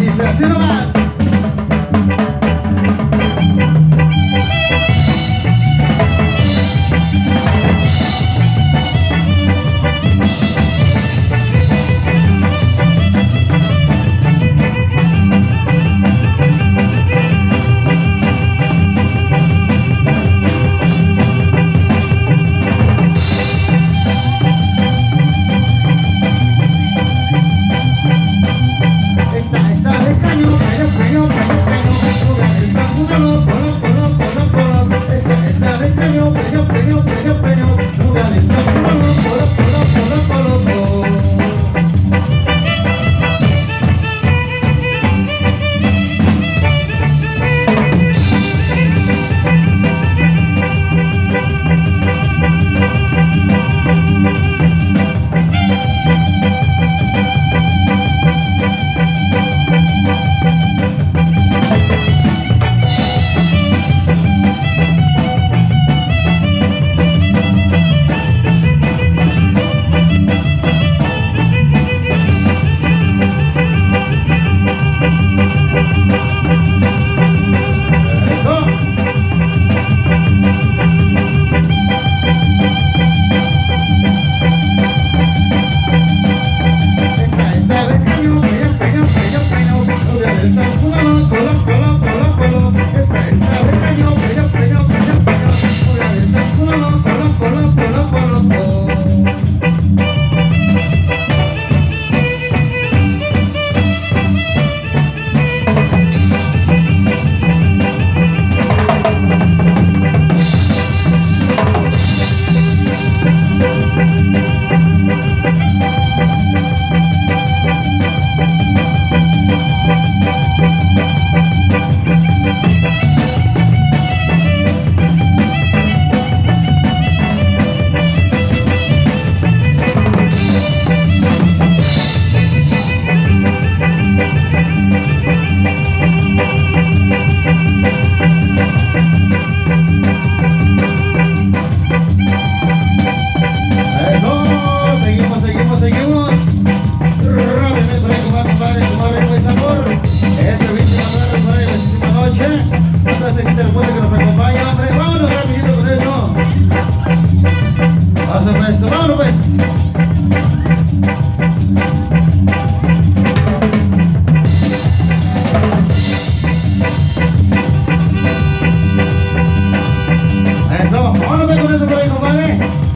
dice así nomás. Polo, polo,